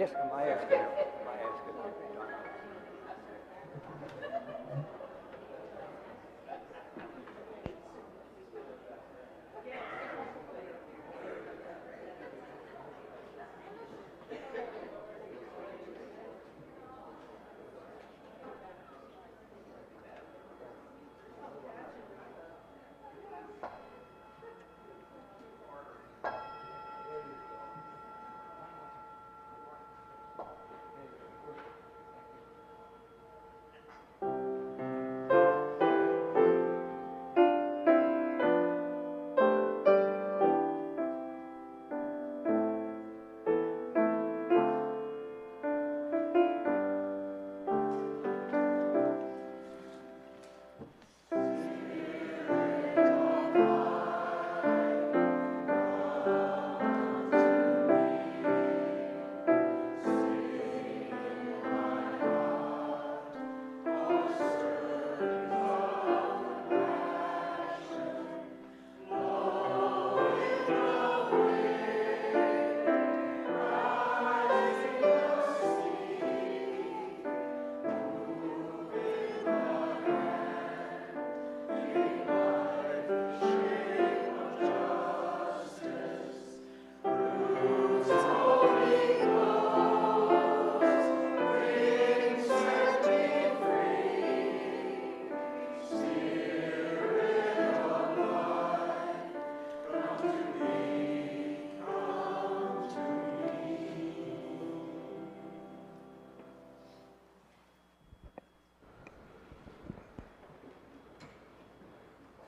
Yes, Maya is going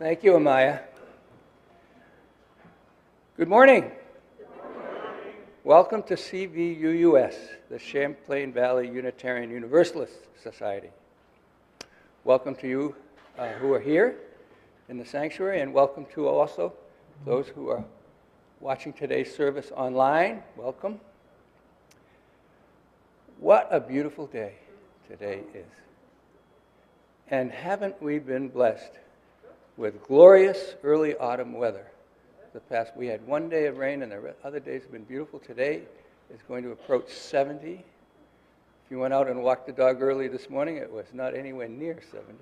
Thank you, Amaya. Good morning. Welcome to CVUUS, the Champlain Valley Unitarian Universalist Society. Welcome to you uh, who are here in the sanctuary, and welcome to also those who are watching today's service online. Welcome. What a beautiful day today is. And haven't we been blessed with glorious early autumn weather. The past, we had one day of rain, and the other days have been beautiful. Today is going to approach 70. If you went out and walked the dog early this morning, it was not anywhere near 70.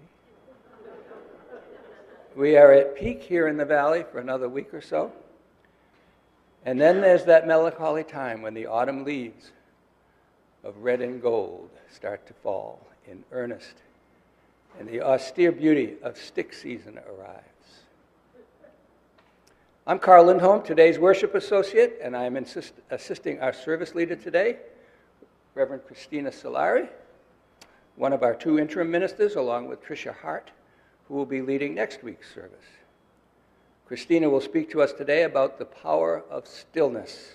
We are at peak here in the valley for another week or so. And then there's that melancholy time when the autumn leaves of red and gold start to fall in earnest and the austere beauty of stick season arrives. I'm Karl Lindholm, today's worship associate, and I am insist- assisting our service leader today, Reverend Christina Sillari, one of our two interim ministers, along with Tricia Hart, who will be leading next week's service. Christina will speak to us today about the power of stillness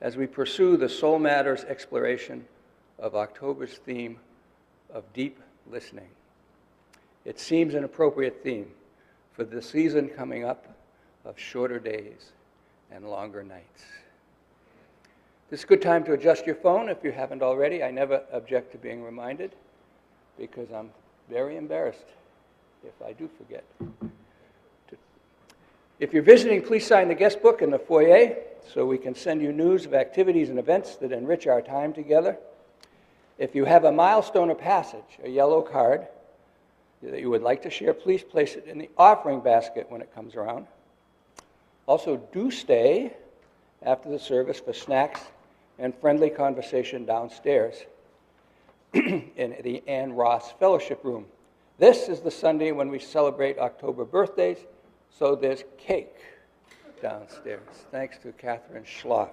as we pursue the Soul Matters exploration of October's theme of deep listening. It seems an appropriate theme for the season coming up of shorter days and longer nights. This is a good time to adjust your phone if you haven't already. I never object to being reminded because I'm very embarrassed if I do forget. If you're visiting, please sign the guest book in the foyer so we can send you news of activities and events that enrich our time together. If you have a milestone or passage, a yellow card that you would like to share, please place it in the offering basket when it comes around. Also, do stay after the service for snacks and friendly conversation downstairs in the Ann Ross Fellowship Room. This is the Sunday when we celebrate October birthdays, so there's cake downstairs. Thanks to Catherine Schloff.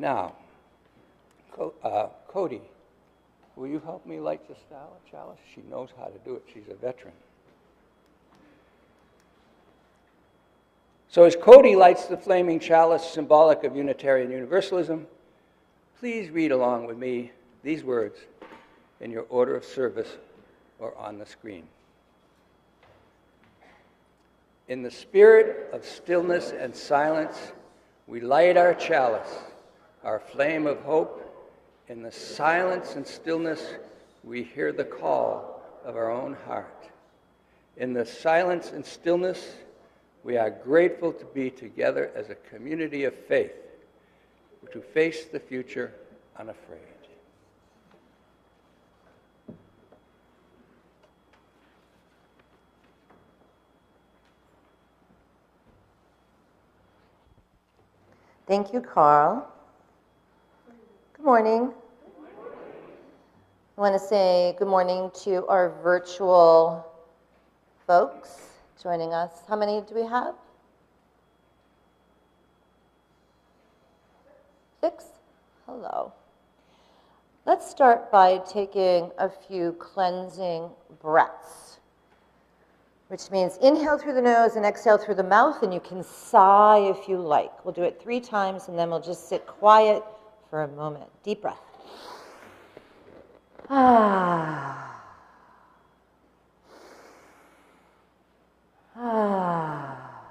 Now, uh, Cody, will you help me light the chalice? She knows how to do it. She's a veteran. So, as Cody lights the flaming chalice symbolic of Unitarian Universalism, please read along with me these words in your order of service or on the screen. In the spirit of stillness and silence, we light our chalice our flame of hope. In the silence and stillness, we hear the call of our own heart. In the silence and stillness, We are grateful to be together as a community of faith to face the future unafraid. Thank you, Karl. Good morning. I want to say good morning to our virtual folks joining us. How many do we have? Six? Hello. Let's start by taking a few cleansing breaths, which means inhale through the nose and exhale through the mouth, and you can sigh if you like. We'll do it three times, and then we'll just sit quiet for a moment. Deep breath. Ah. Ah.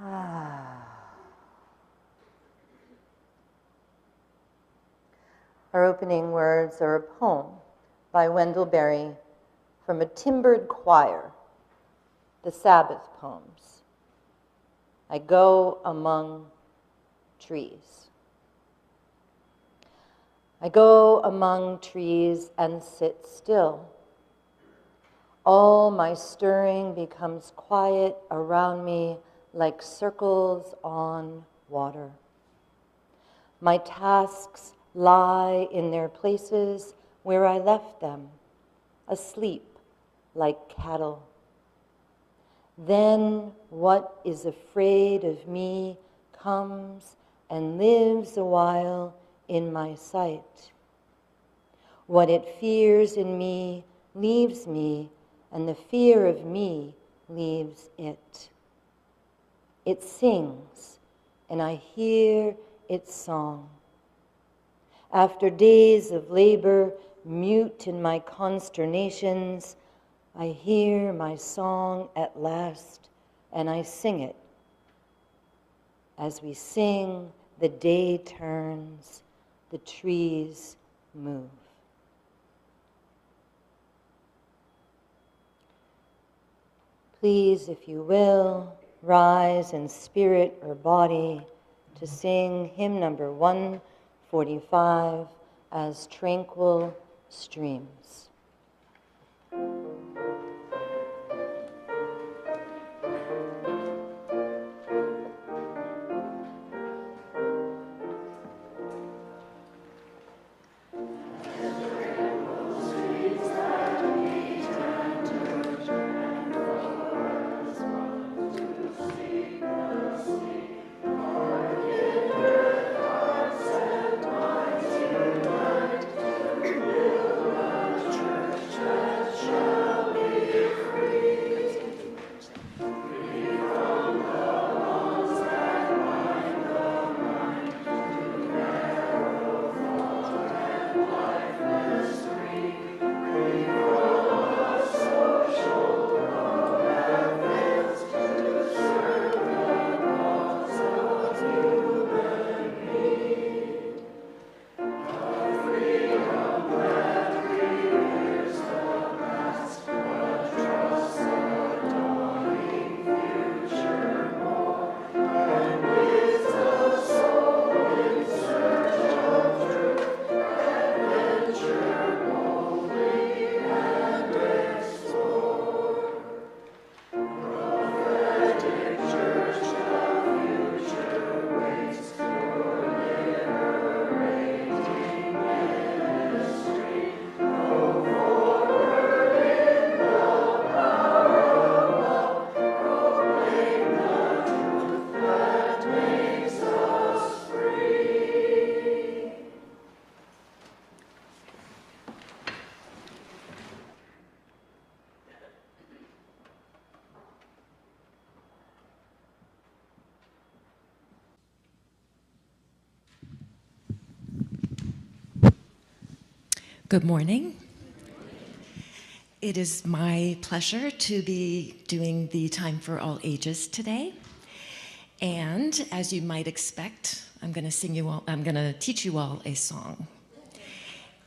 Ah. Our opening words are a poem by Wendell Berry from a timbered choir, the Sabbath poems. I go among trees. I go among trees and sit still. All my stirring becomes quiet around me like circles on water. My tasks lie in their places where I left them, asleep like cattle. Then what is afraid of me comes and lives a while in my sight. What it fears in me leaves me, and the fear of me leaves it. It sings, and I hear its song. After days of labor, mute in my consternations, I hear my song at last, and I sing it. As we sing, the day turns the trees move. Please, if you will, rise in spirit or body to sing hymn number 145 as tranquil streams. Good morning. It is my pleasure to be doing the Time for All Ages today. And as you might expect, I'm going to sing you all, I'm going to teach you all a song.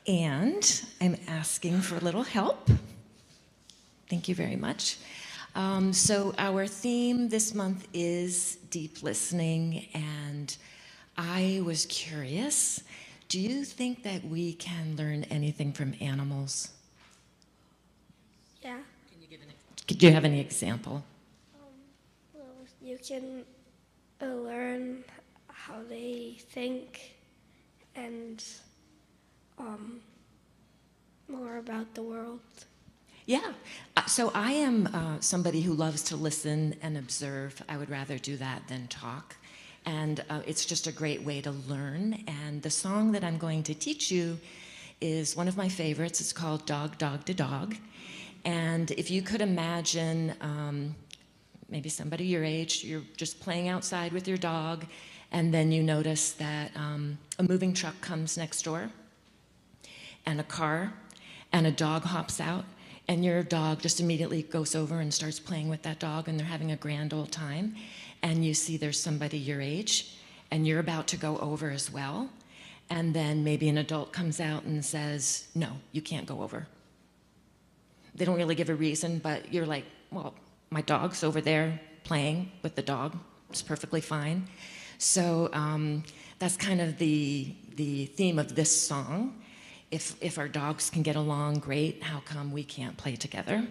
And I'm asking for a little help. Thank you very much. Um, so, our theme this month is deep listening, and I was curious do you think that we can learn anything from animals? Yeah. Do you have any example? Well, you can uh, learn how they think and um, more about the world. Yeah. Uh, So I am uh, somebody who loves to listen and observe. I would rather do that than talk. And uh, it's just a great way to learn. And the song that I'm going to teach you is one of my favorites. It's called Dog, Dog to Dog. And if you could imagine um, maybe somebody your age, you're just playing outside with your dog, and then you notice that um, a moving truck comes next door and a car, and a dog hops out, and your dog just immediately goes over and starts playing with that dog, and they're having a grand old time. And you see there's somebody your age, and you're about to go over as well. And then maybe an adult comes out and says, No, you can't go over. They don't really give a reason, but you're like, Well, my dog's over there playing with the dog. It's perfectly fine. So um, that's kind of the, the theme of this song if, if our dogs can get along, great. How come we can't play together?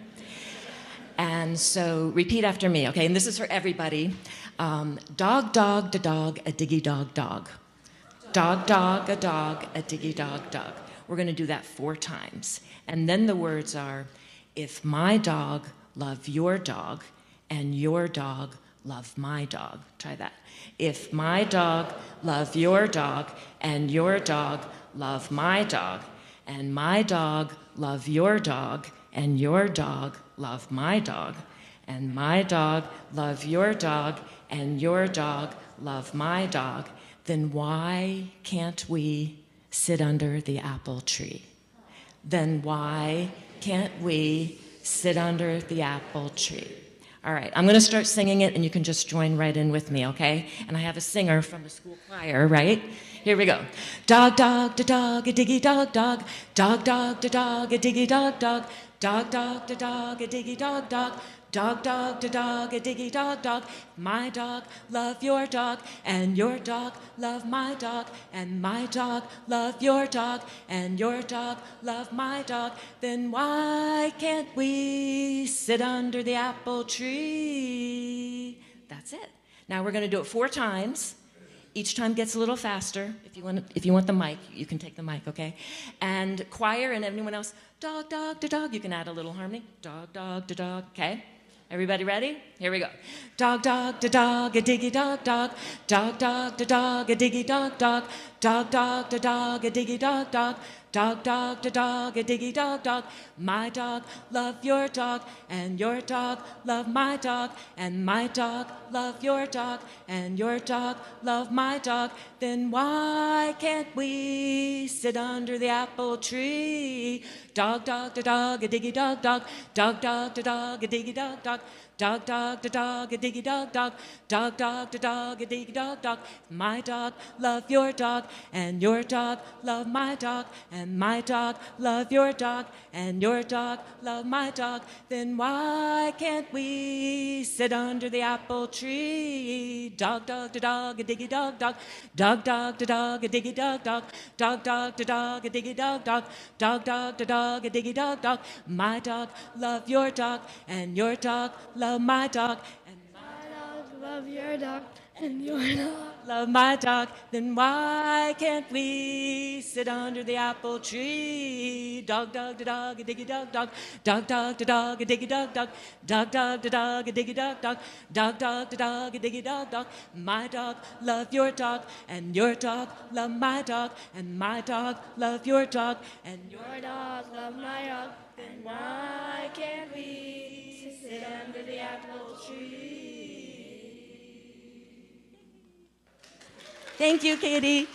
And so repeat after me, okay? And this is for everybody. Um, dog, dog, da dog, a diggy dog, dog. Dog, dog, a dog, a diggy dog, dog. We're going to do that four times. And then the words are if my dog love your dog and your dog love my dog. Try that. If my dog love your dog and your dog love my dog and my dog love your dog and your dog love my dog and my dog love your dog and your dog love my dog, then why can't we sit under the apple tree? Then why can't we sit under the apple tree? All right, I'm going to start singing it and you can just join right in with me, okay? And I have a singer from the school choir, right? Here we go. Dog, dog, da dog, a diggy dog, dog. Dog, dog, da dog, a diggy dog, dog. Dog, dog, da dog, a diggy dog, dog. Dog, dog, da dog, a diggy dog, dog. My dog, love your dog, and your dog, love my dog, and my dog, love your dog, and your dog, love my dog. Then why can't we sit under the apple tree? That's it. Now we're going to do it four times. Each time gets a little faster. If you want, if you want the mic, you can take the mic, okay? And choir and anyone else, dog, dog, da dog. You can add a little harmony. Dog, dog, da dog. Okay. Everybody ready? Here we go. Dog, dog, da dog, a diggy dog, dog. Dog, dog, da dog, a diggy dog, dog. Dog, dog, da dog, a diggy dog, dog. Dog, dog, da dog, a diggy dog, dog. My dog, love your dog, and your dog, love my dog, and my dog, love your dog, and your dog, love my dog. Then why can't we sit under the apple tree? Dog, dog, da dog, a diggy dog, dog. Dog, dog, da dog, a diggy dog, dog. Dog, dog, da dog, a diggy dog, dog. Dog, dog, da dog, a diggy dog, dog. My dog, love your dog, and your dog, love my dog, and my dog, love your dog, and your dog, love my dog. Then why can't we sit under the apple tree? Dog, dog, da dog, a diggy dog, dog. Dog, dog, dog da dog, a diggy dog, dog. Dog, dog, da dog, a diggy dog, dog. Dog, dog, da dog, a diggy dog, dog. My dog, love your dog, and your dog, love my dog, and My dog love your dog, and your dog. love my dog, then why can't we sit under the apple tree? Dog, dog, da dog, a diggy dog, dog. Dog, dog, da dog, a diggy dog, dog. Dog, dog, da dog, a diggy dog, dog. Dog, dog, da dog, a diggy dog, dog. My dog, love your dog, and your dog, love my dog, and my dog, love your dog, and your Your dog love my dog, and why can't we sit under the apple tree? Thank you, Katie.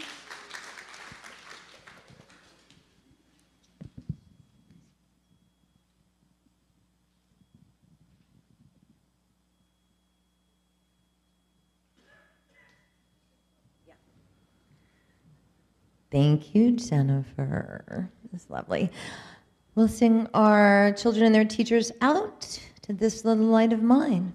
Thank you, Jennifer. That's lovely. We'll sing our children and their teachers out to this little light of mine.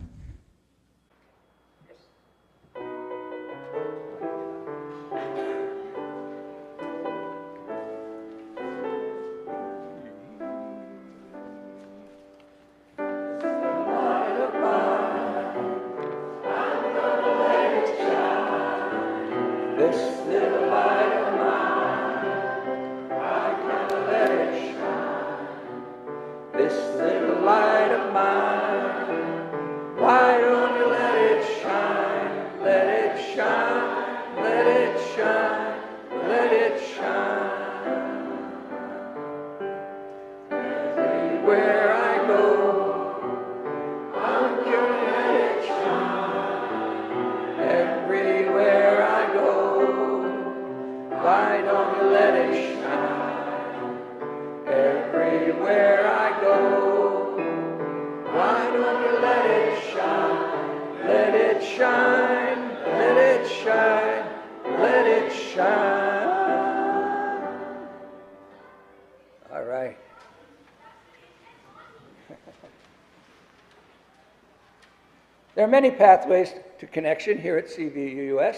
There are many pathways to connection here at CVUUS,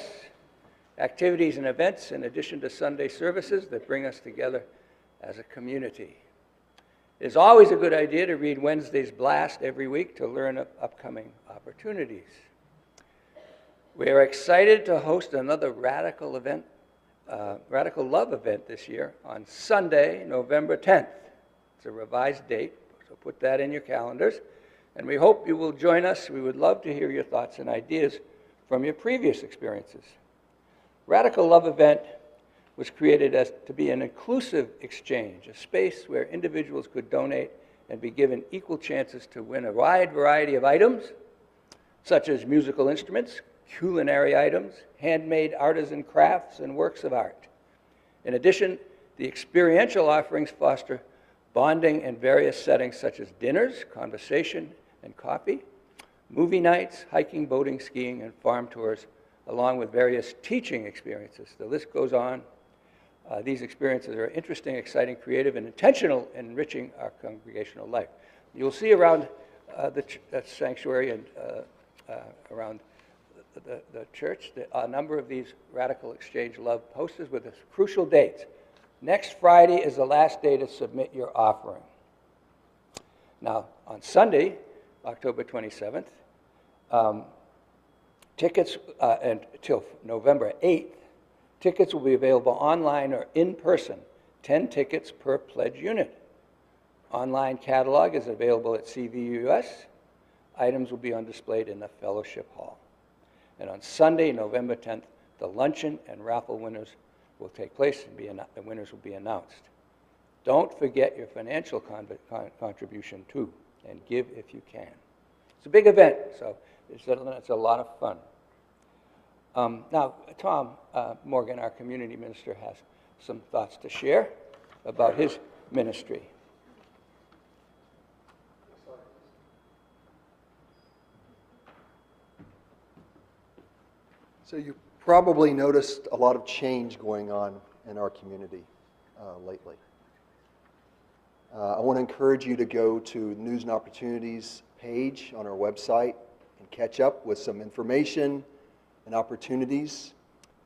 activities and events in addition to Sunday services that bring us together as a community. It is always a good idea to read Wednesday's blast every week to learn of upcoming opportunities. We are excited to host another radical event, uh, Radical Love event this year on Sunday, November 10th. It's a revised date, so put that in your calendars. And we hope you will join us. We would love to hear your thoughts and ideas from your previous experiences. Radical Love event was created as to be an inclusive exchange, a space where individuals could donate and be given equal chances to win a wide variety of items, such as musical instruments, culinary items, handmade artisan crafts, and works of art. In addition, the experiential offerings foster bonding in various settings such as dinners, conversation, and coffee, movie nights, hiking, boating, skiing, and farm tours, along with various teaching experiences. The list goes on. Uh, these experiences are interesting, exciting, creative, and intentional in enriching our congregational life. You'll see around uh, the that sanctuary and uh, uh, around the, the, church the, a number of these Radical Exchange Love posters with crucial dates. Next Friday is the last day to submit your offering. Now, on Sunday, October 27th, um, tickets uh, until November 8th, tickets will be available online or in person, 10 tickets per pledge unit. Online catalog is available at CVUUS. Items will be on display in the fellowship hall. And on Sunday, November 10th, the luncheon and raffle winners will take place and be the winners will be announced. Don't forget your financial con- con- contribution too, and give if you can. It's a big event, so it's a, it's a lot of fun. Um, now, Tom uh, Morgan, our community minister, has some thoughts to share about his ministry. So you probably noticed a lot of change going on in our community uh, lately. Uh, I want to encourage you to go to News and Opportunities page on our website and catch up with some information and opportunities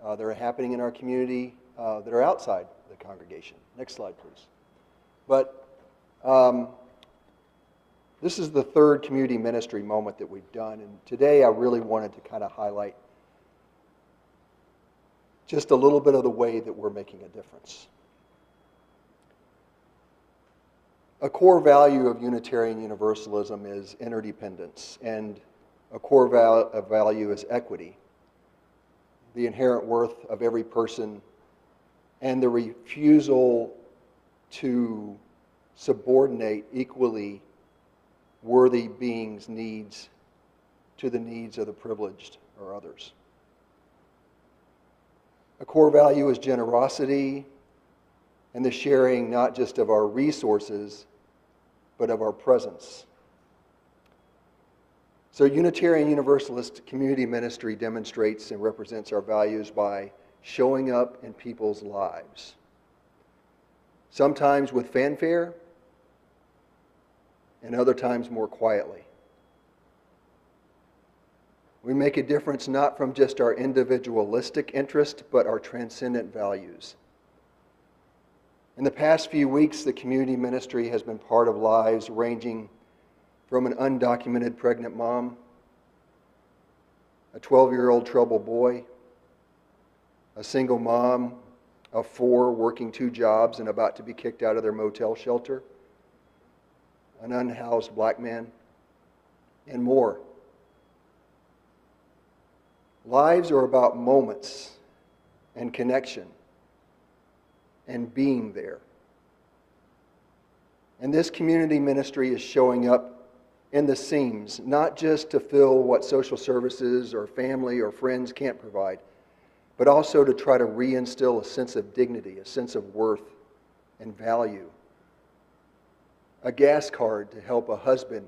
uh, that are happening in our community uh, that are outside the congregation. Next slide, please. But um, this is the third community ministry moment that we've done, and today I really wanted to kind of highlight just a little bit of the way that we're making a difference. A core value of Unitarian Universalism is interdependence, and a core val- a value is equity, the inherent worth of every person, and the refusal to subordinate equally worthy beings' needs to the needs of the privileged or others. A core value is generosity and the sharing not just of our resources, but of our presence. So, Unitarian Universalist community ministry demonstrates and represents our values by showing up in people's lives. Sometimes with fanfare, and other times more quietly. We make a difference not from just our individualistic interest, but our transcendent values. In the past few weeks, the community ministry has been part of lives ranging from an undocumented pregnant mom, a 12 year old troubled boy, a single mom of four working two jobs and about to be kicked out of their motel shelter, an unhoused black man, and more. Lives are about moments and connection and being there. And this community ministry is showing up in the seams, not just to fill what social services or family or friends can't provide, but also to try to reinstill a sense of dignity, a sense of worth and value. A gas card to help a husband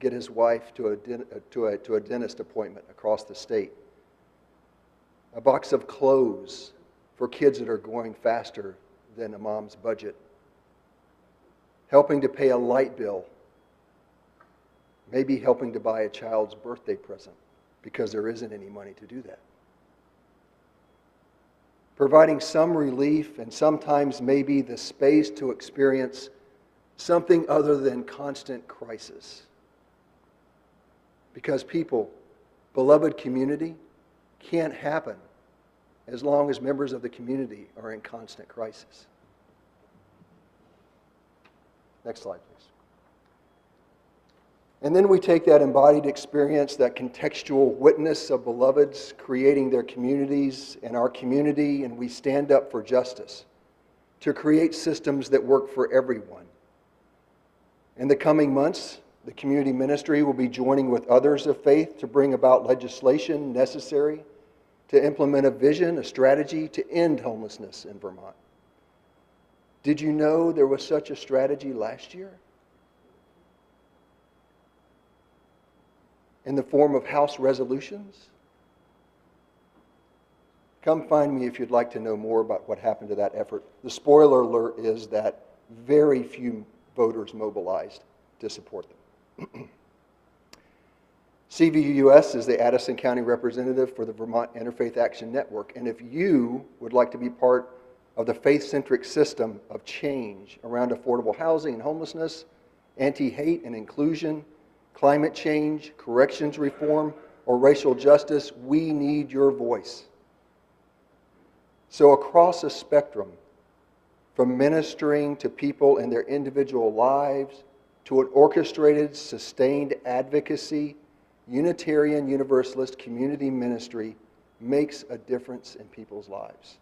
get his wife to a, uh, to a, to a dentist appointment across the state. A box of clothes for kids that are going faster than a mom's budget. Helping to pay a light bill. Maybe helping to buy a child's birthday present because there isn't any money to do that providing some relief and sometimes maybe the space to experience something other than constant crisis. Because people, beloved community, can't happen as long as members of the community are in constant crisis. Next slide, please. And then we take that embodied experience, that contextual witness of beloveds creating their communities and our community, and we stand up for justice to create systems that work for everyone. In the coming months, the community ministry will be joining with others of faith to bring about legislation necessary to implement a vision, a strategy to end homelessness in Vermont. Did you know there was such a strategy last year? in the form of House resolutions? Come find me if you'd like to know more about what happened to that effort. The spoiler alert is that very few voters mobilized to support them. CVUUS is the Addison County representative for the Vermont Interfaith Action Network. And if you would like to be part of the faith centric system of change around affordable housing and homelessness, anti hate and inclusion, climate change, corrections reform, or racial justice, we need your voice. So, across a spectrum, from ministering to people in their individual lives to an orchestrated, sustained advocacy, Unitarian Universalist community ministry makes a difference in people's lives.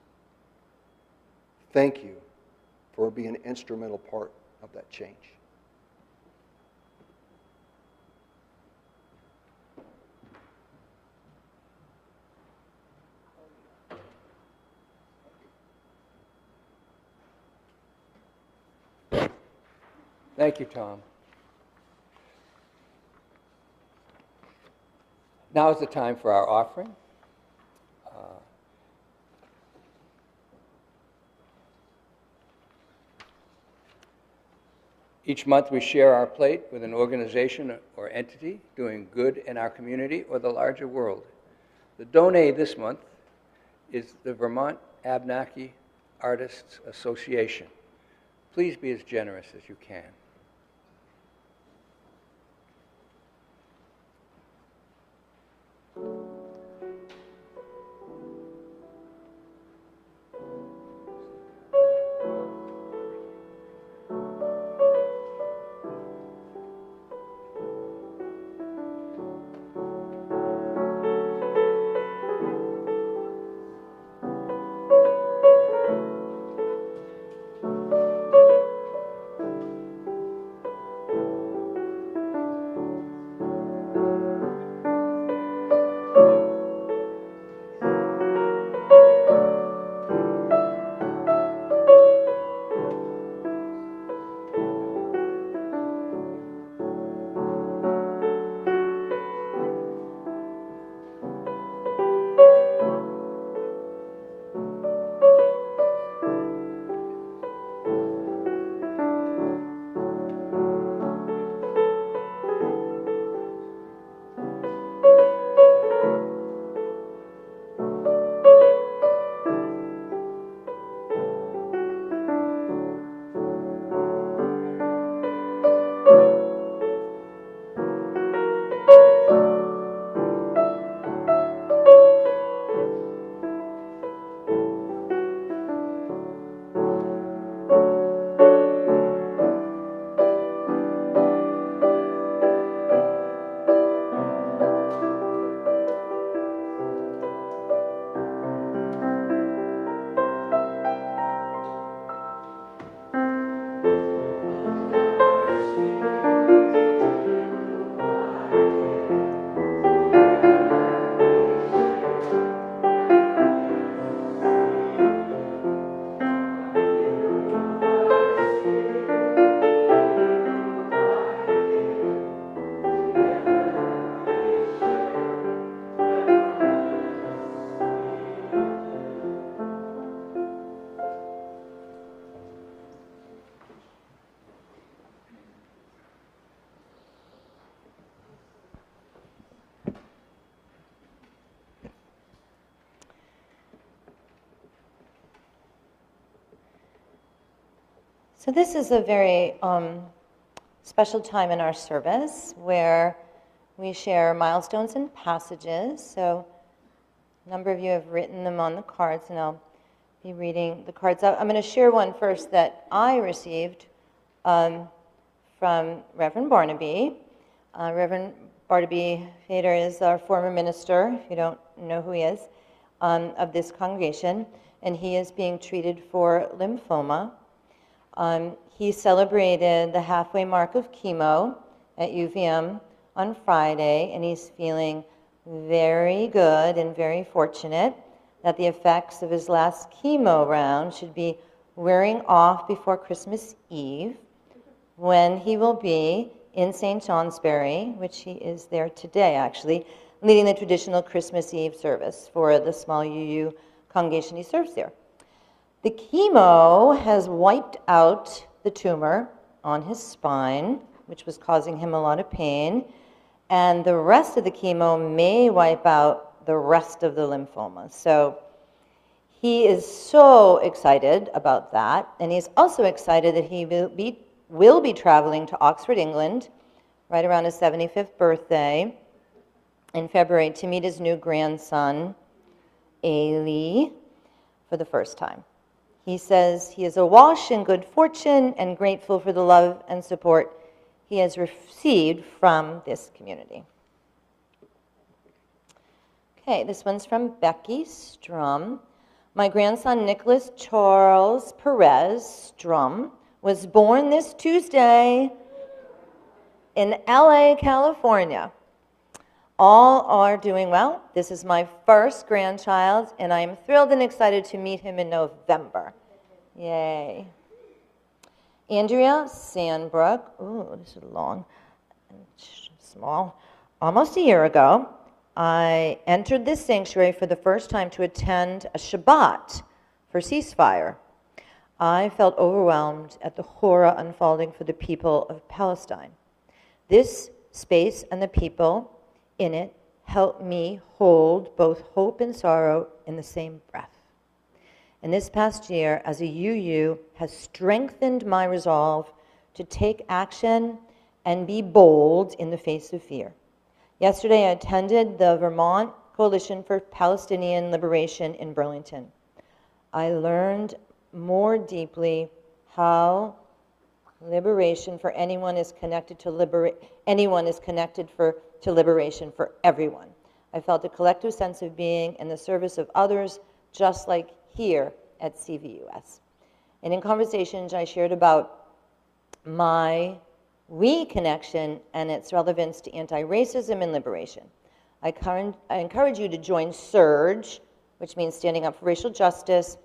Thank you for being an instrumental part of that change. Thank you, Tom. Now is the time for our offering. Uh, Each month, we share our plate with an organization or entity doing good in our community or the larger world. The donate this month is the Vermont Abenaki Artists Association. Please be as generous as you can. So, this is a very um, special time in our service where we share milestones and passages. So, a number of you have written them on the cards, and I'll be reading the cards out. I'm going to share one first that I received um, from Reverend Barnaby. Uh, Reverend Barnaby Feder is our former minister, if you don't know who he is, um, of this congregation, and he is being treated for lymphoma. Um, he celebrated the halfway mark of chemo at UVM on Friday, and he's feeling very good and very fortunate that the effects of his last chemo round should be wearing off before Christmas Eve, when he will be in St. Johnsbury, which he is there today actually, leading the traditional Christmas Eve service for the small UU congregation he serves there. The chemo has wiped out the tumor on his spine, which was causing him a lot of pain, and the rest of the chemo may wipe out the rest of the lymphoma. So he is so excited about that, and he's also excited that he will be, will be traveling to Oxford, England, right around his 75th birthday in February to meet his new grandson, Ailey, for the first time. He says he is awash in good fortune and grateful for the love and support he has received from this community. Okay, this one's from Becky Strum. My grandson Nicholas Charles Perez Strum was born this Tuesday in LA, California. All are doing well. This is my first grandchild, and I am thrilled and excited to meet him in November. Yay. Andrea Sandbrook, ooh, this is long and small. Almost a year ago, I entered this sanctuary for the first time to attend a Shabbat for ceasefire. I felt overwhelmed at the horror unfolding for the people of Palestine. This space and the people in it help me hold both hope and sorrow in the same breath. And this past year, as a UU, has strengthened my resolve to take action and be bold in the face of fear. Yesterday, I attended the Vermont Coalition for Palestinian Liberation in Burlington. I learned more deeply how liberation for anyone is connected to libera- anyone is connected for to liberation for everyone. I felt a collective sense of being in the service of others, just like here at CVUUS. And in conversations, I shared about my we connection and its relevance to anti racism and liberation. I, I encourage you to join SURJ, which means Standing Up for Racial Justice,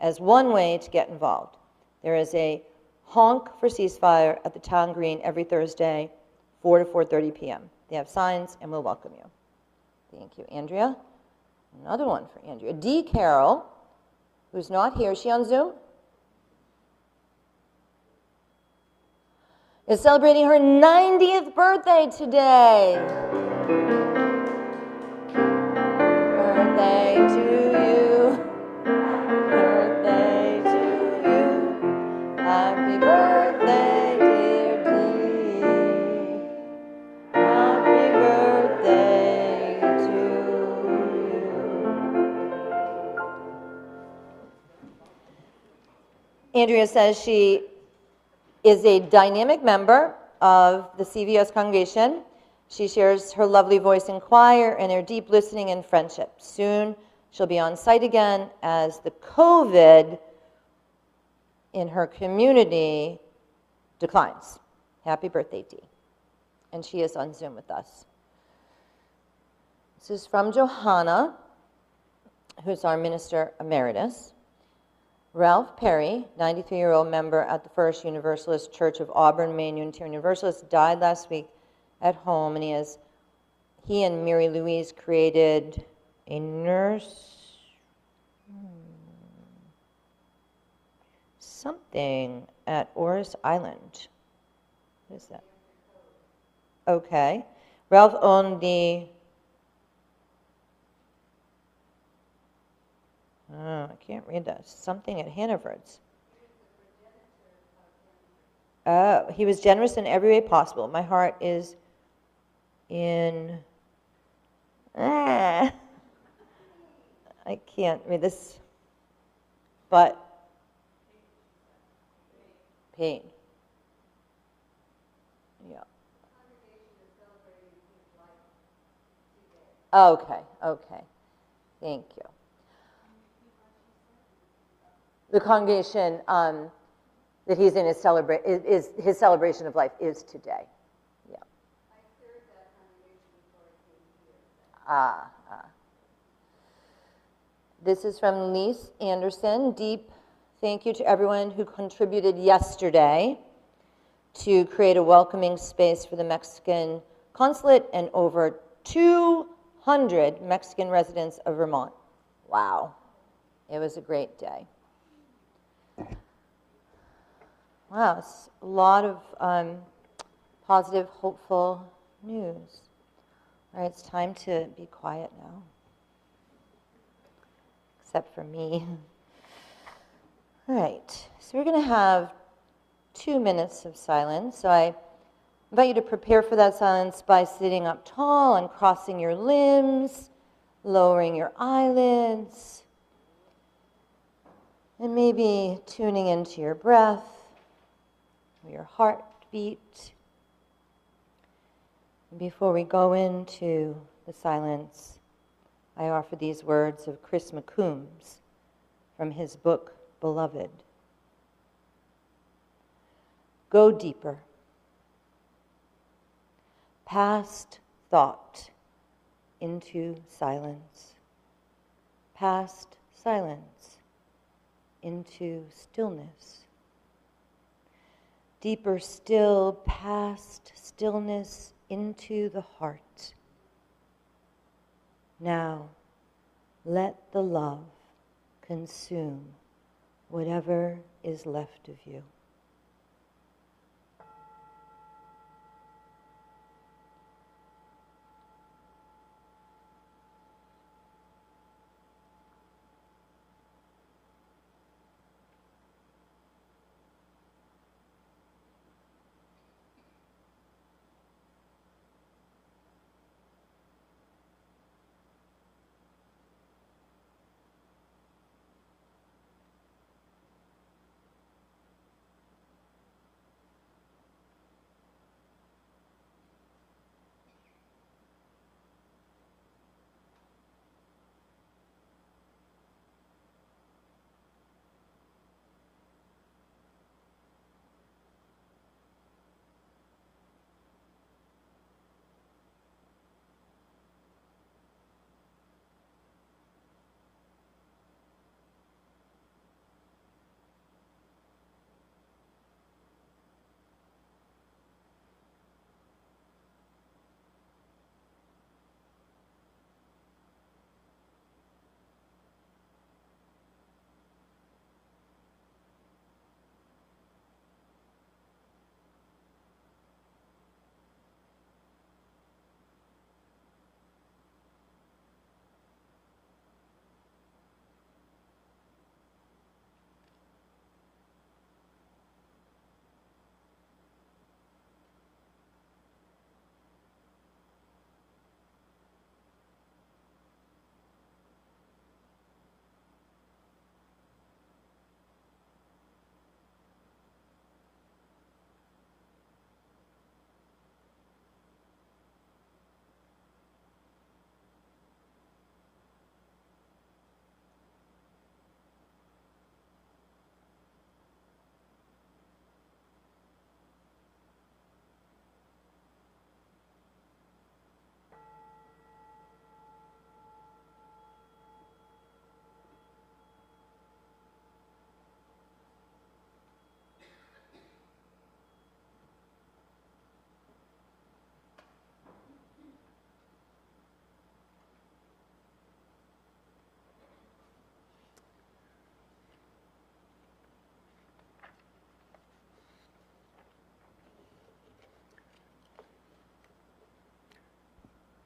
as one way to get involved. There is a honk for ceasefire at the town green every Thursday, 4 to 4.30 p.m. They have signs and we'll welcome you. Thank you, Andrea. Another one for Andrea. D. Carroll, who's not here. Is she on Zoom? Is celebrating her 90th birthday today. Andrea says she is a dynamic member of the CVUUS congregation. She shares her lovely voice in choir and her deep listening and friendship. Soon she'll be on site again as the COVID in her community declines. Happy birthday, Dee. And she is on Zoom with us. This is from Johanna, who's our minister emeritus. Ralph Perry, 93 year old member at the First Universalist Church of Auburn, Maine Unitarian Universalist, died last week at home, and he has he and Mary Louise created a nurse hmm, something at Orr's Island. What is that? Okay. Ralph owned the Oh, I can't read that. Something at Hannaford's. Uh, he was generous in every way possible. My heart is in. Ah, I can't read this. But pain. Yeah. Okay, okay. Thank you. The congregation um, that he's in is celebrate is, is his celebration of life is today. Yeah. Ah, ah. This is from Lise Anderson. Deep thank you to everyone who contributed yesterday to create a welcoming space for the Mexican consulate and over 200 Mexican residents of Vermont. Wow. It was a great day. Wow, it's a lot of um, positive, hopeful news. All right, it's time to be quiet now. Except for me. All right, so we're going to have two minutes of silence. So I invite you to prepare for that silence by sitting up tall and crossing your limbs, lowering your eyelids, and maybe tuning into your breath, your heartbeat. Before we go into the silence, I offer these words of Chris McCombs from his book, Beloved. Go deeper. Past thought into silence. Past silence into stillness. Deeper still, past stillness into the heart. Now, let the love consume whatever is left of you.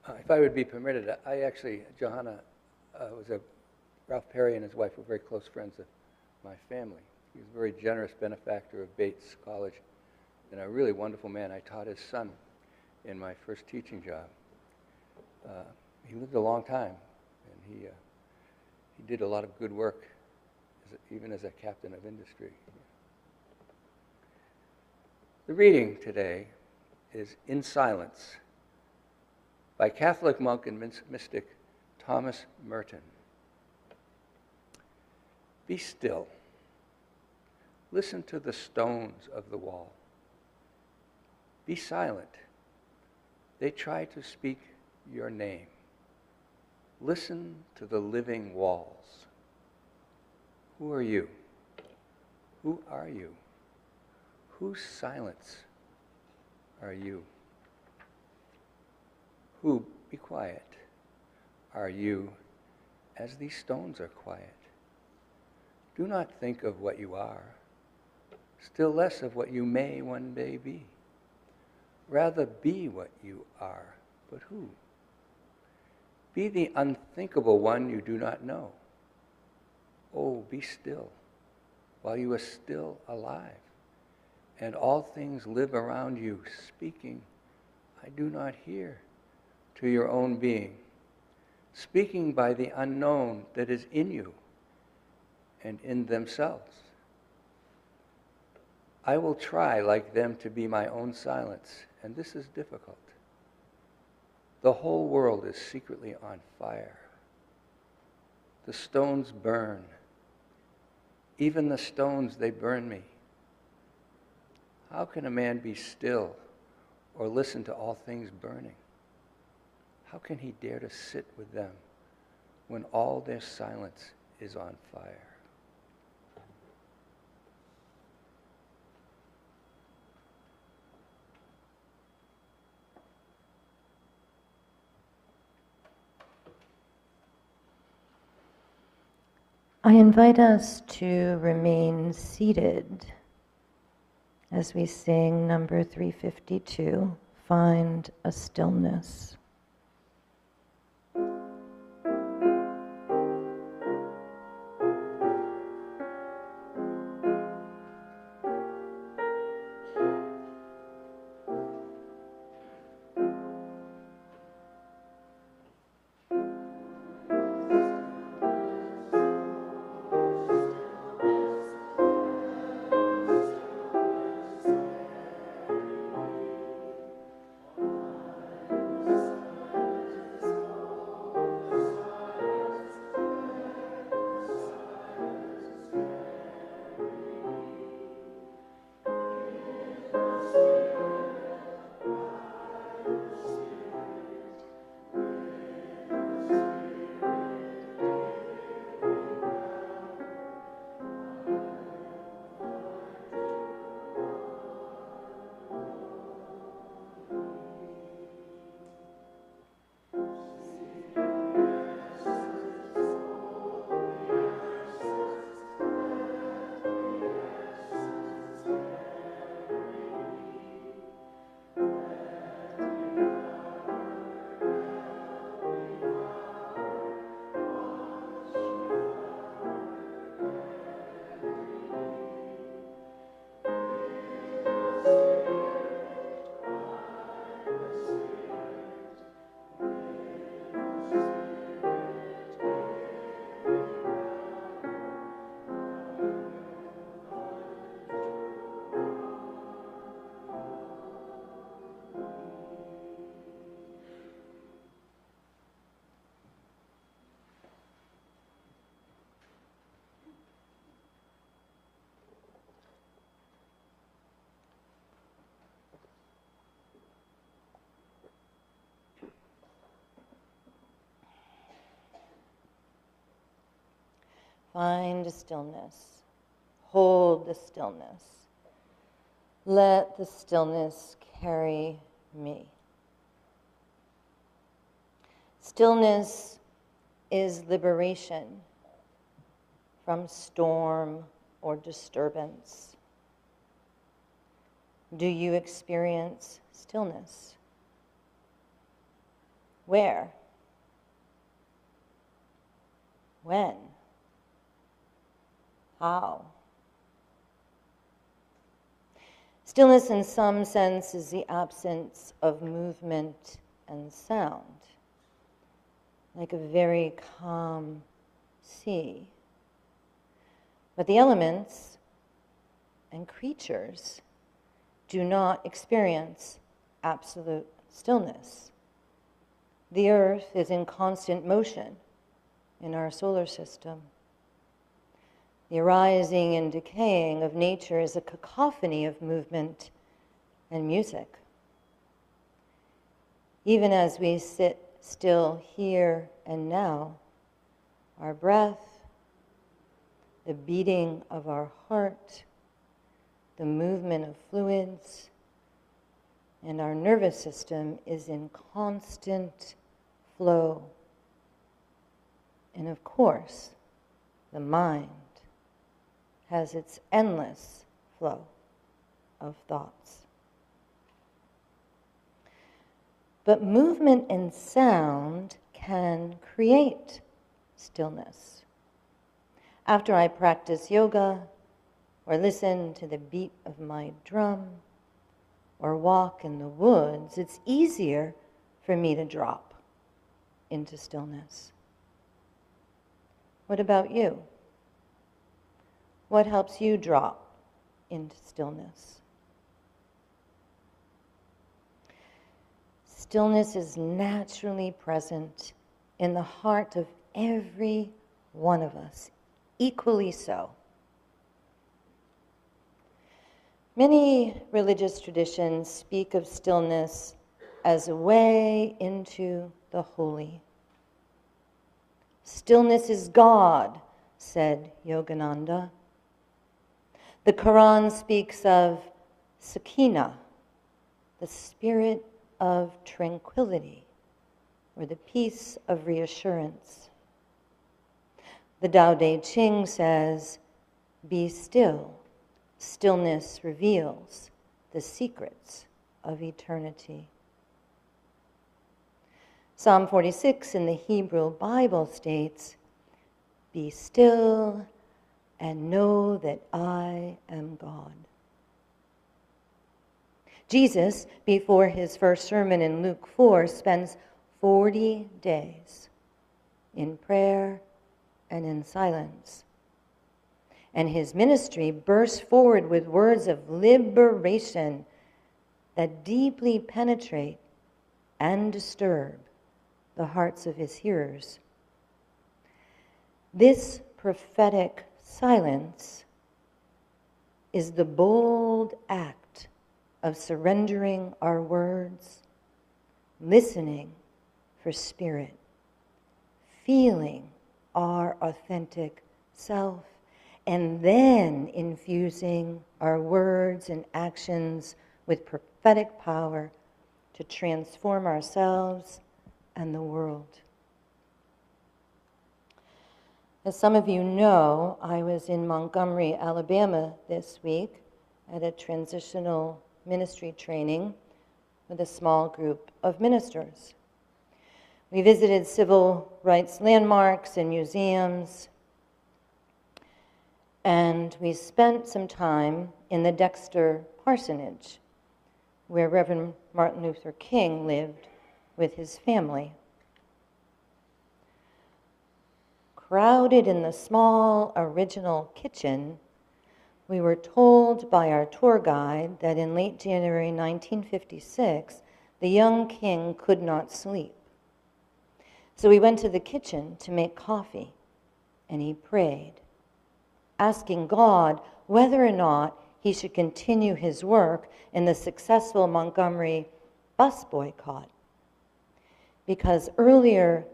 Uh, If I would be permitted, I actually, Johanna uh, was a, Ralph Perry and his wife were very close friends of my family. He was a very generous benefactor of Bates College and a really wonderful man. I taught his son in my first teaching job. Uh, he lived a long time, and he, uh, he did a lot of good work, as a, even as a captain of industry. The reading today is In Silence by Catholic monk and mystic Thomas Merton. Be still. Listen to the stones of the wall. Be silent. They try to speak your name. Listen to the living walls. Who are you? Who are you? Whose silence are you? Who, be quiet, are you as these stones are quiet? Do not think of what you are, still less of what you may one day be. Rather be what you are, but who? Be the unthinkable one you do not know. Oh, be still while you are still alive, and all things live around you, speaking, I do not hear, to your own being, speaking by the unknown that is in you and in themselves. I will try, like them, to be my own silence, and this is difficult. The whole world is secretly on fire. The stones burn. Even the stones, they burn me. How can a man be still or listen to all things burning? How can he dare to sit with them when all their silence is on fire? I invite us to remain seated as we sing number 352 Find a Stillness. Find stillness. Hold the stillness. Let the stillness carry me. Stillness is liberation from storm or disturbance. Do you experience stillness? Where? When? How? Stillness, in some sense, is the absence of movement and sound, like a very calm sea. But the elements and creatures do not experience absolute stillness. The earth is in constant motion in our solar system. The arising and decaying of nature is a cacophony of movement and music. Even as we sit still here and now, our breath, the beating of our heart, the movement of fluids, and our nervous system is in constant flow. And of course, the mind has its endless flow of thoughts. But movement and sound can create stillness. After I practice yoga, or listen to the beat of my drum, or walk in the woods, it's easier for me to drop into stillness. What about you? What helps you drop into stillness? Stillness is naturally present in the heart of every one of us, equally so. Many religious traditions speak of stillness as a way into the holy. Stillness is God, said Yogananda. The Quran speaks of sakina, the spirit of tranquility, or the peace of reassurance. The Tao Te Ching says, Be still. Stillness reveals the secrets of eternity. Psalm 46 in the Hebrew Bible states, Be still and know that I am God. Jesus, before his first sermon in Luke 4, spends 40 days in prayer and in silence. And his ministry bursts forward with words of liberation that deeply penetrate and disturb the hearts of his hearers. This prophetic Silence is the bold act of surrendering our words, listening for spirit, feeling our authentic self, and then infusing our words and actions with prophetic power to transform ourselves and the world. As some of you know, I was in Montgomery, Alabama this week at a transitional ministry training with a small group of ministers. We visited civil rights landmarks and museums, and we spent some time in the Dexter Parsonage, where Reverend Martin Luther King lived with his family. Crowded in the small original kitchen, we were told by our tour guide that in late January 1956, the young king could not sleep. So we went to the kitchen to make coffee, and he prayed, asking God whether or not he should continue his work in the successful Montgomery bus boycott. Because earlier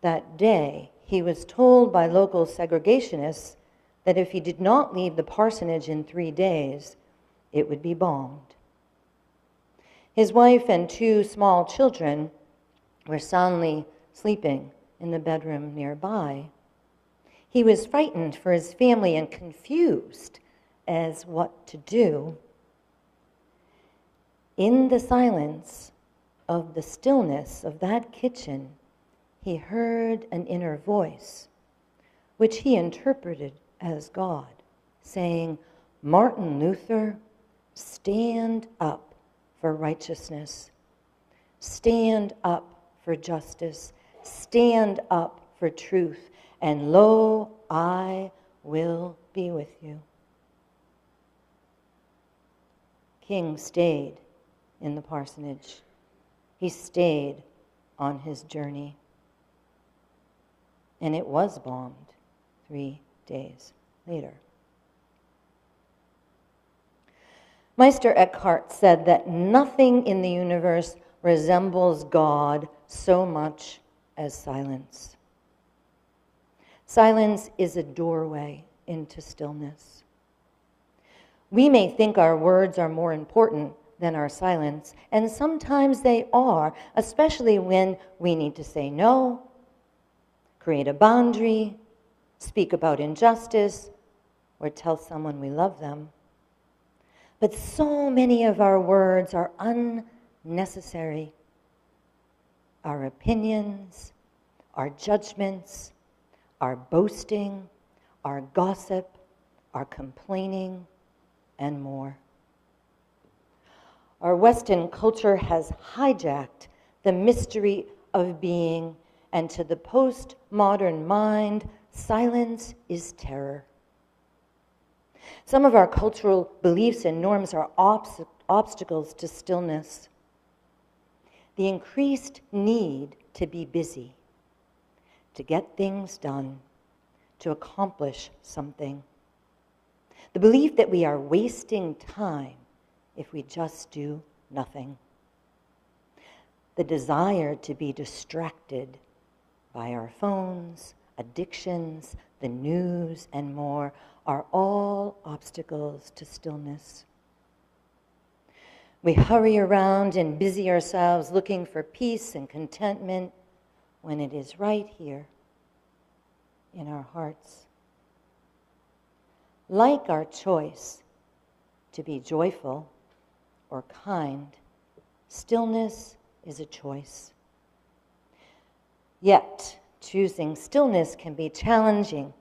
that day, he was told by local segregationists that if he did not leave the parsonage in three days, it would be bombed. His wife and two small children were soundly sleeping in the bedroom nearby. He was frightened for his family and confused as what to do. In the silence of the stillness of that kitchen, he heard an inner voice, which he interpreted as God, saying, Martin Luther, stand up for righteousness, stand up for justice, stand up for truth, and lo, I will be with you. King stayed in the parsonage. He stayed on his journey. And it was bombed three days later. Meister Eckhart said that nothing in the universe resembles God so much as silence. Silence is a doorway into stillness. We may think our words are more important than our silence, and sometimes they are, especially when we need to say no, create a boundary, speak about injustice, or tell someone we love them. But so many of our words are unnecessary. Our opinions, our judgments, our boasting, our gossip, our complaining, and more. Our Western culture has hijacked the mystery of being, and to the postmodern mind, silence is terror. Some of our cultural beliefs and norms are obst- obstacles to stillness. The increased need to be busy, to get things done, to accomplish something. The belief that we are wasting time if we just do nothing. The desire to be distracted by our phones, addictions, the news, and more are all obstacles to stillness. We hurry around and busy ourselves looking for peace and contentment when it is right here in our hearts. Like our choice to be joyful or kind, stillness is a choice. Yet, choosing stillness can be challenging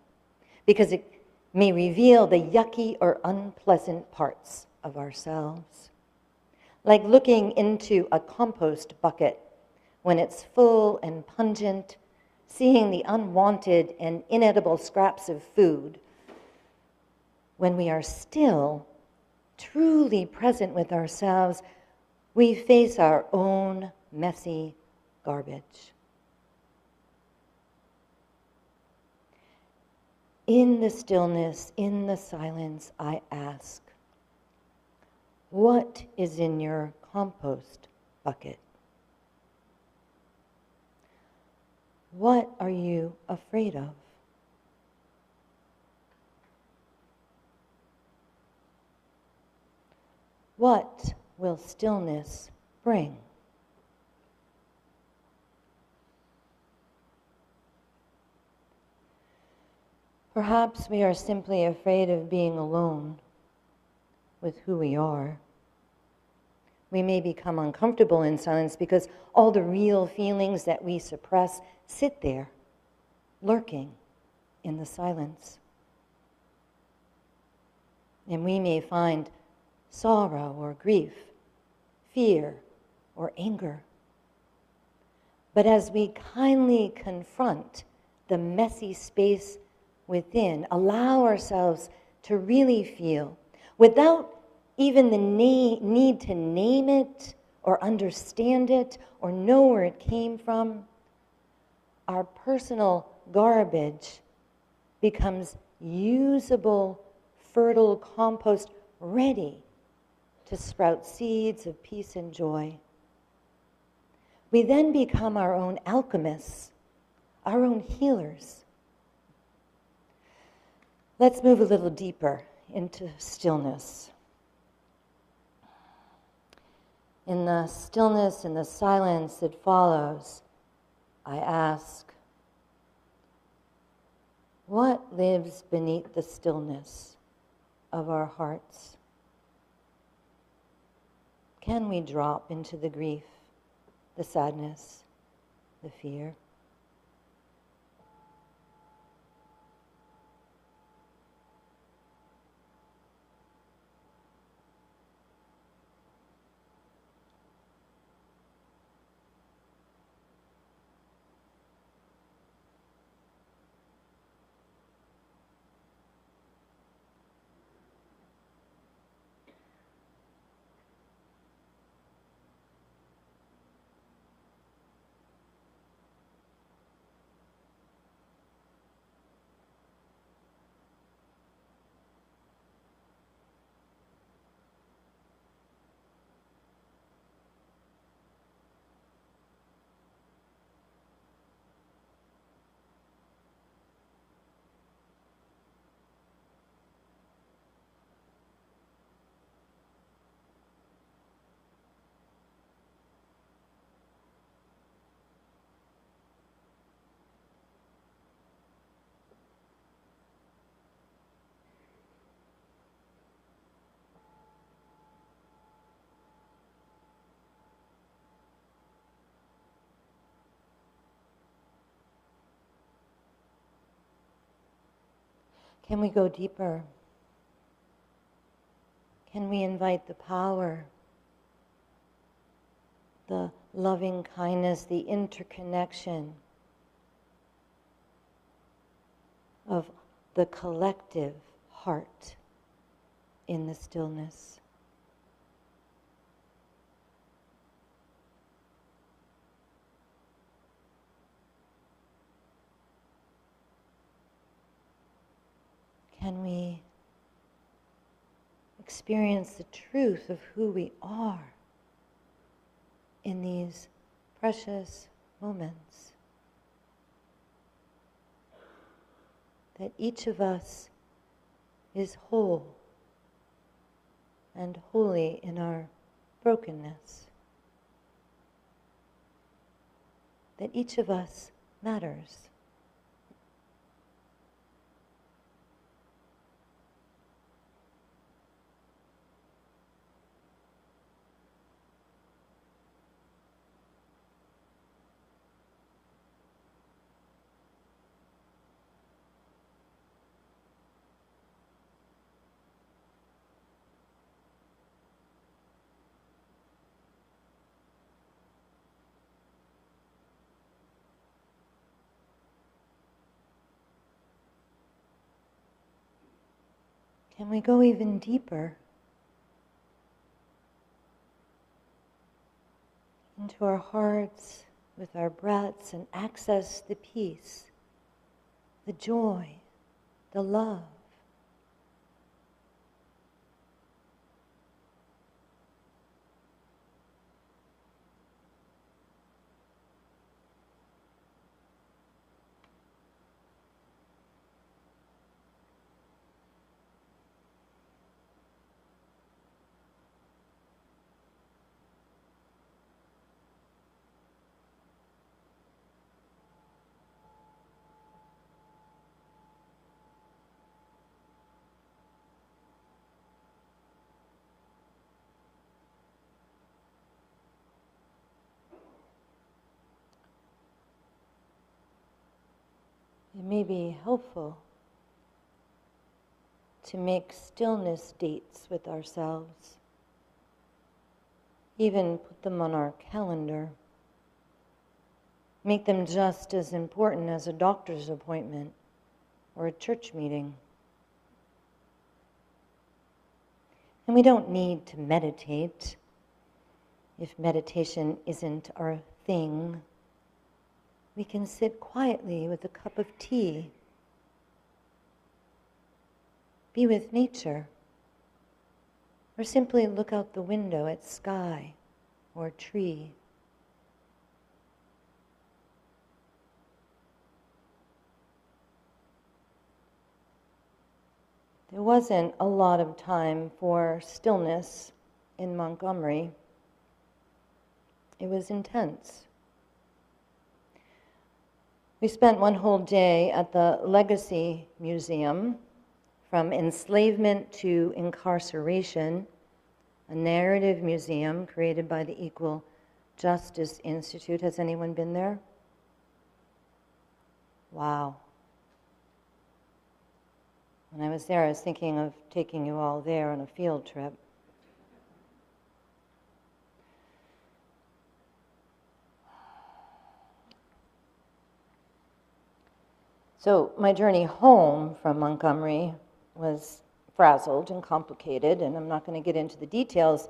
because it may reveal the yucky or unpleasant parts of ourselves. Like looking into a compost bucket when it's full and pungent, seeing the unwanted and inedible scraps of food. When we are still, truly present with ourselves, we face our own messy garbage. In the stillness, in the silence, I ask, what is in your compost bucket? What are you afraid of? What will stillness bring? Perhaps we are simply afraid of being alone with who we are. We may become uncomfortable in silence because all the real feelings that we suppress sit there, lurking in the silence. And we may find sorrow or grief, fear or anger. But as we kindly confront the messy space within, allow ourselves to really feel without even the na- need to name it or understand it or know where it came from, our personal garbage becomes usable, fertile compost ready to sprout seeds of peace and joy. We then become our own alchemists, our own healers. Let's move a little deeper into stillness. In the stillness and the silence that follows, I ask, what lives beneath the stillness of our hearts? Can we drop into the grief, the sadness, the fear? Can we go deeper? Can we invite the power, the loving kindness, the interconnection of the collective heart in the stillness? Can we experience the truth of who we are in these precious moments? That each of us is whole and holy in our brokenness. That each of us matters. Can we go even deeper into our hearts with our breaths and access the peace, the joy, the love? It may be helpful to make stillness dates with ourselves, even put them on our calendar. Make them just as important as a doctor's appointment or a church meeting. And we don't need to meditate if meditation isn't our thing we can sit quietly with a cup of tea, be with nature, or simply look out the window at sky or tree. There wasn't a lot of time for stillness in Montgomery. It was intense. We spent one whole day at the Legacy Museum from enslavement to incarceration, a narrative museum created by the Equal Justice Institute. Has anyone been there? Wow. When I was there, I was thinking of taking you all there on a field trip. So my journey home from Montgomery was frazzled and complicated, and I'm not going to get into the details,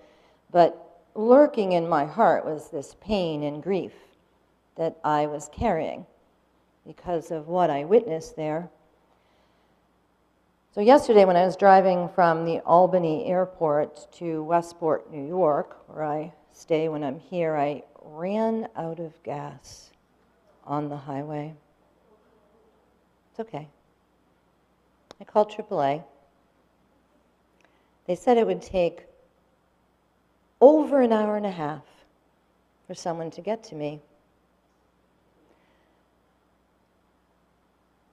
but lurking in my heart was this pain and grief that I was carrying because of what I witnessed there. So, yesterday, when I was driving from the Albany airport to Westport, New York, where I stay when I'm here, I ran out of gas on the highway. It's okay. I called AAA. They said it would take over an hour and a half for someone to get to me.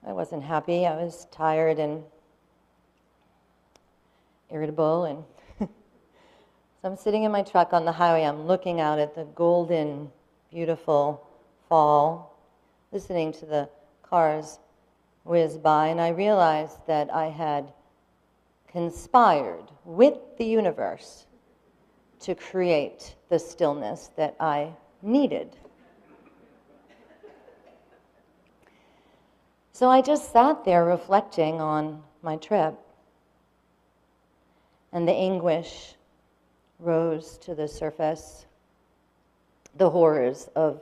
I wasn't happy. I was tired and irritable. And so I'm sitting in my truck on the highway. I'm looking out at the golden, beautiful fall, listening to the cars whizzed by, and I realized that I had conspired with the universe to create the stillness that I needed. So I just sat there reflecting on my trip, and the anguish rose to the surface. The horrors of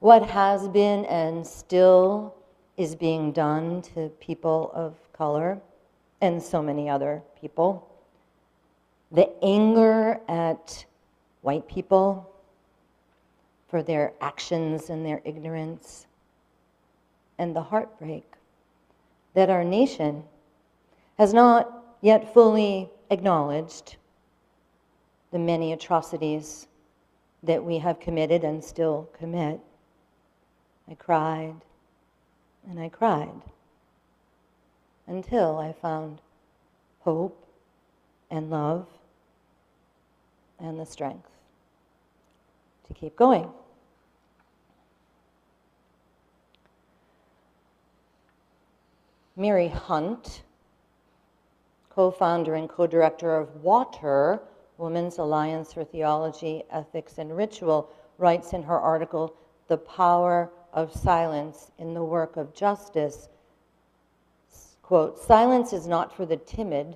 what has been and still is being done to people of color and so many other people. The anger at white people for their actions and their ignorance, and the heartbreak that our nation has not yet fully acknowledged the many atrocities that we have committed and still commit. I cried and I cried until I found hope and love and the strength to keep going. Mary Hunt, co founder and co director of WATER, Women's Alliance for Theology, Ethics, and Ritual, writes in her article, The Power of Silence in the Work of Justice. Quote, silence is not for the timid.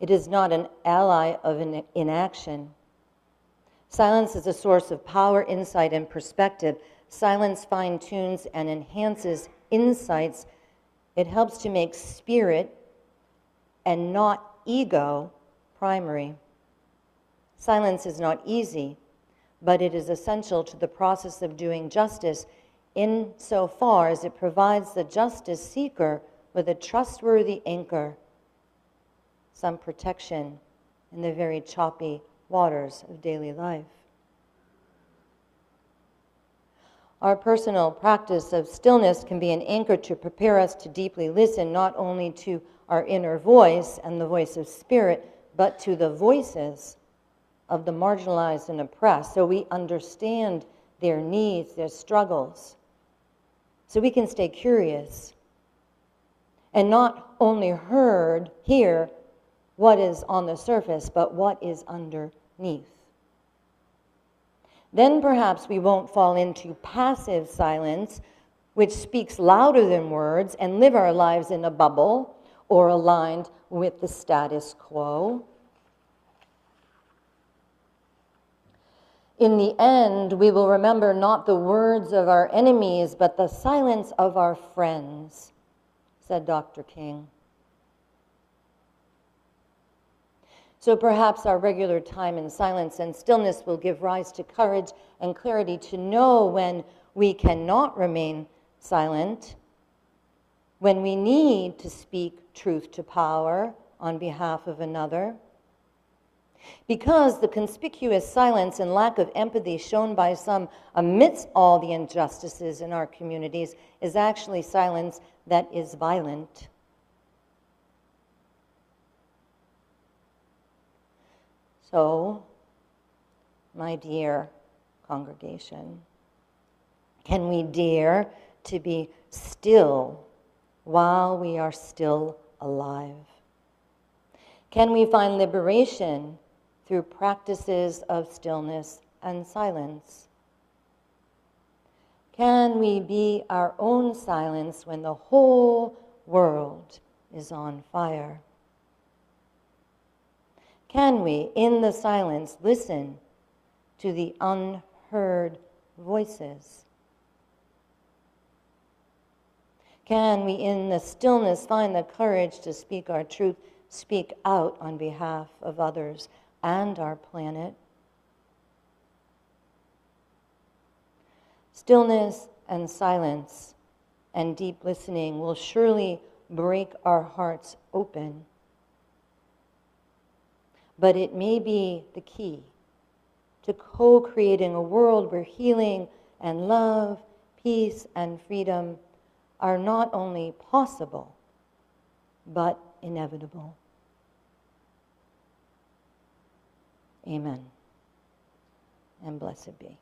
It is not an ally of in- inaction. Silence is a source of power, insight, and perspective. Silence fine tunes and enhances insights. It helps to make spirit and not ego primary. Silence is not easy, but it is essential to the process of doing justice insofar as it provides the justice seeker with a trustworthy anchor, some protection in the very choppy waters of daily life. Our personal practice of stillness can be an anchor to prepare us to deeply listen not only to our inner voice and the voice of spirit, but to the voices of the marginalized and oppressed so we understand their needs, their struggles, so we can stay curious and not only heard, hear what is on the surface, but what is underneath. Then perhaps we won't fall into passive silence, which speaks louder than words, and live our lives in a bubble or aligned with the status quo. In the end, we will remember not the words of our enemies, but the silence of our friends, said Dr. King. So perhaps our regular time in silence and stillness will give rise to courage and clarity to know when we cannot remain silent, when we need to speak truth to power on behalf of another. Because the conspicuous silence and lack of empathy shown by some amidst all the injustices in our communities is actually silence that is violent. So, my dear congregation, can we dare to be still while we are still alive? Can we find liberation through practices of stillness and silence? Can we be our own silence when the whole world is on fire? Can we, in the silence, listen to the unheard voices? Can we, in the stillness, find the courage to speak our truth, speak out on behalf of others and our planet? Stillness and silence and deep listening will surely break our hearts open but it may be the key to co creating a world where healing and love, peace and freedom are not only possible, but inevitable. Amen. And blessed be.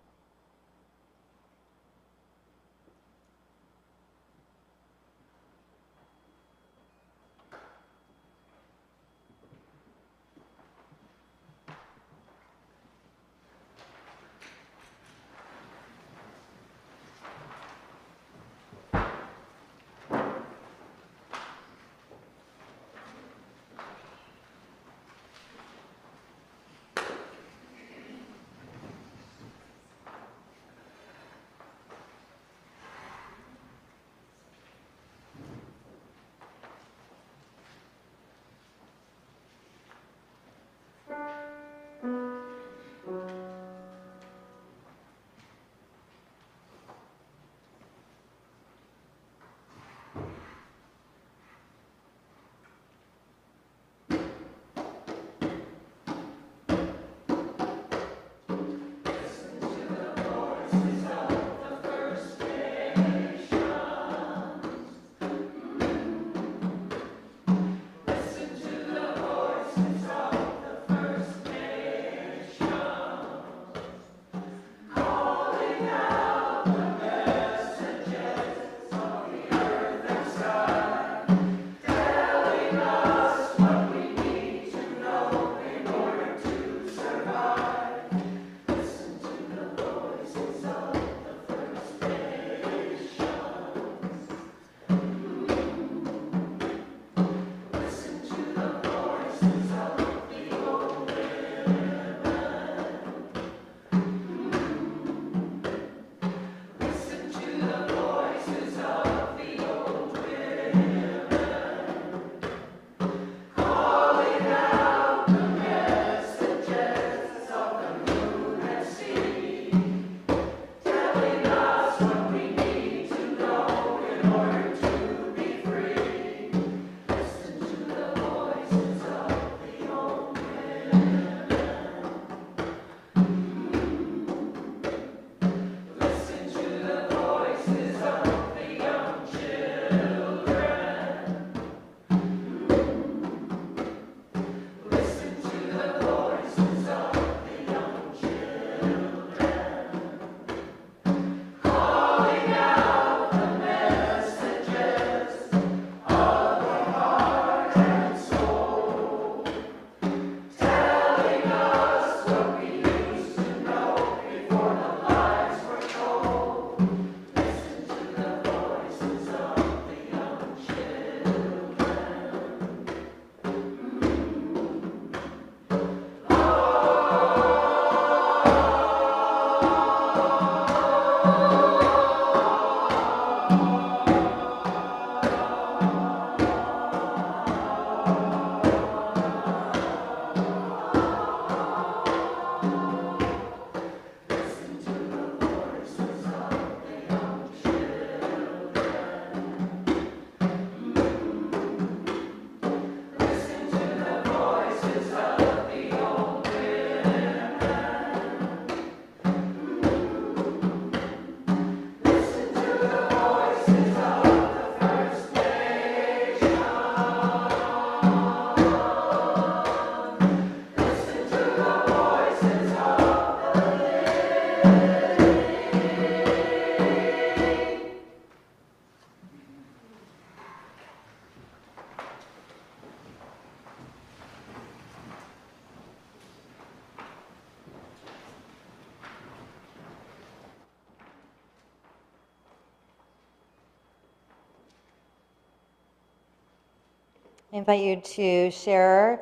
I invite you to share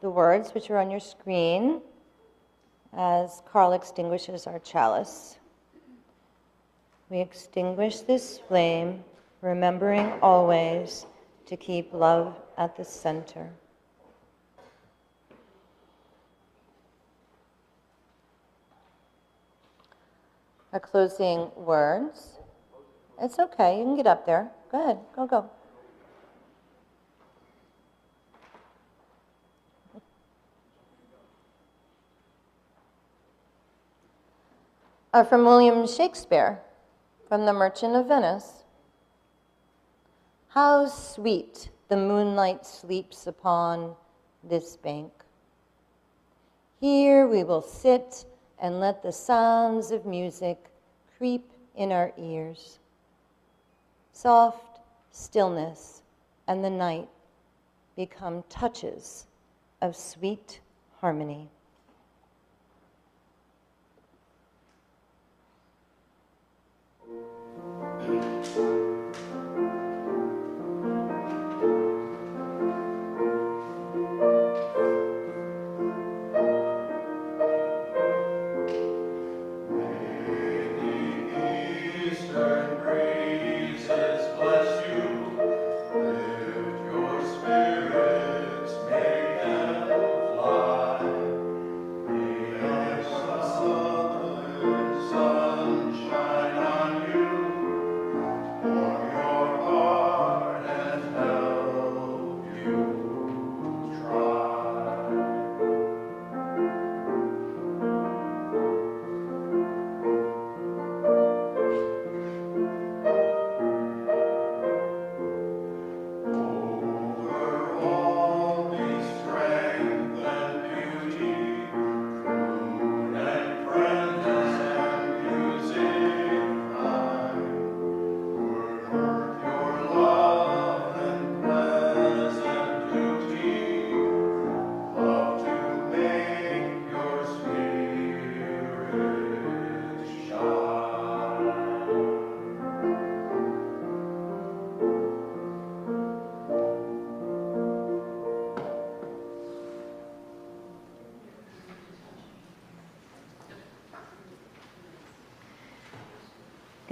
the words which are on your screen as Karl extinguishes our chalice. We extinguish this flame, remembering always to keep love at the center. Our closing words. It's okay, you can get up there. Go ahead, go, go. Are from William Shakespeare, from The Merchant of Venice. How sweet the moonlight sleeps upon this bank. Here we will sit and let the sounds of music creep in our ears. Soft stillness and the night become touches of sweet harmony.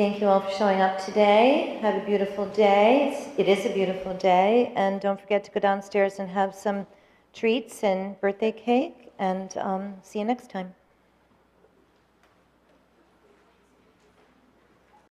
Thank you all for showing up today. Have a beautiful day. It's, it is a beautiful day. And don't forget to go downstairs and have some treats and birthday cake. And um, see you next time.